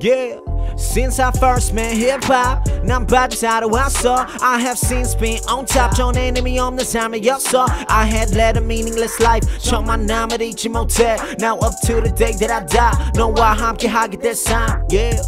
Yeah. Since I first met 힙합 난 바지 사러 왔어 I have since been on top. 전에는 의미 없는 삶이었어 I had led a meaningless life. 첫 만남을 잊지 못해 Now up to the day that I die. 너와 함께 하게 된삶 Yeah.